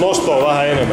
nostoa vähän enemmän.